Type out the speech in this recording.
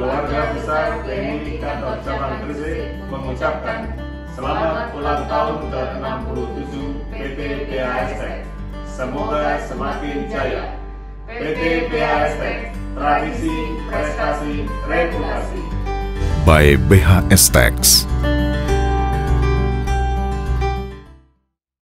keluarga besar TNI Kantor Cabang Gresik mengucapkan selamat ulang tahun ke-67 PT PASTEK. Semoga semakin jaya. PT PASTEK, tradisi, prestasi, reputasi. by BHS Tax.